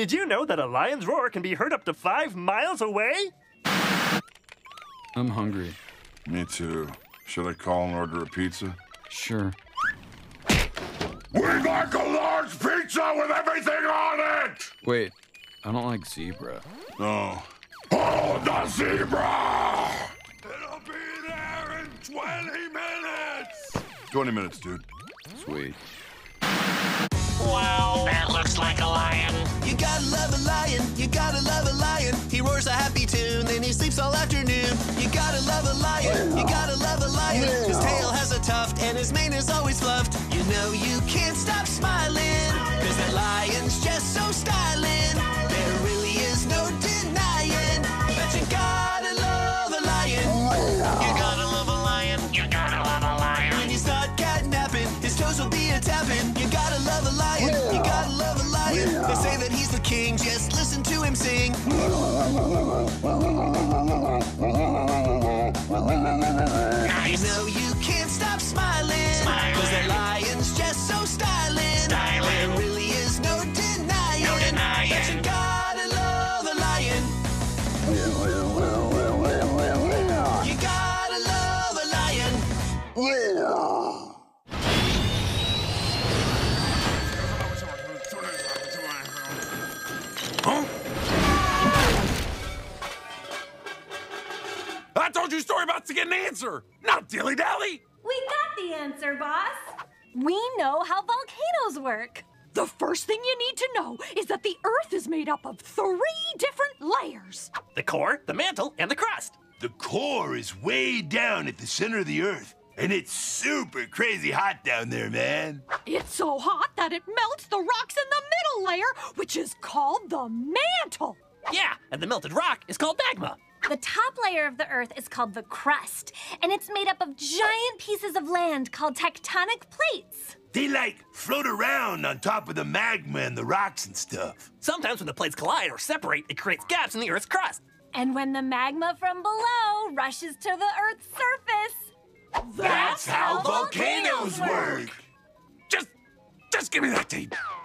Did you know that a lion's roar can be heard up to five miles away? I'm hungry. Me too. Should I call and order a pizza? Sure. We'd like a large pizza with everything on it! Wait, I don't like zebra. No. Oh, the zebra! It'll be there in 20 minutes! 20 minutes, dude. Sweet. Wow, gotta love a lion. He roars a happy tune, then he sleeps all afternoon. You gotta love a lion, you gotta love a lion. His tail has a tuft and his mane is always fluffed. You know you can't stop smiling, cause that lion's just so styling. There really is no denying that you gotta love a lion. You gotta love a lion. You gotta love a lion. When he's not catnapping, his toes will be a tapping. Just listen to him sing. Nice. You know you can't stop smiling, Smiling. cause that lion's just so styling. Styling. There really is no denying, No denying. that you gotta love a lion. You gotta love a lion. I told you a story about to get an answer, not dilly dally. We got the answer, boss. We know how volcanoes work. The first thing you need to know is that the Earth is made up of three different layers. The core, the mantle, and the crust. The core is way down at the center of the Earth, and it's super crazy hot down there, man. It's so hot that it melts the rocks in the middle layer, which is called the mantle. Yeah, and the melted rock is called magma. The top layer of the Earth is called the crust, and it's made up of giant pieces of land called tectonic plates. They like float around on top of the magma and the rocks and stuff. Sometimes when the plates collide or separate, it creates gaps in the Earth's crust. And when the magma from below rushes to the Earth's surface, That's how volcanoes work. Just, just give me that tape.